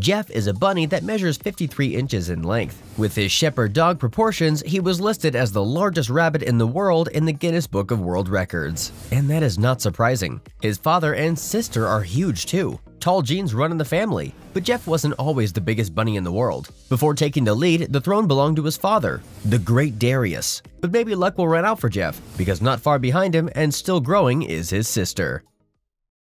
Jeff is a bunny that measures 53 inches in length. With his shepherd dog proportions, he was listed as the largest rabbit in the world in the Guinness Book of World Records. And that is not surprising. His father and sister are huge too. Tall genes run in the family, but Jeff wasn't always the biggest bunny in the world. Before taking the lead, the throne belonged to his father, the great Darius. But maybe luck will run out for Jeff, because not far behind him and still growing is his sister.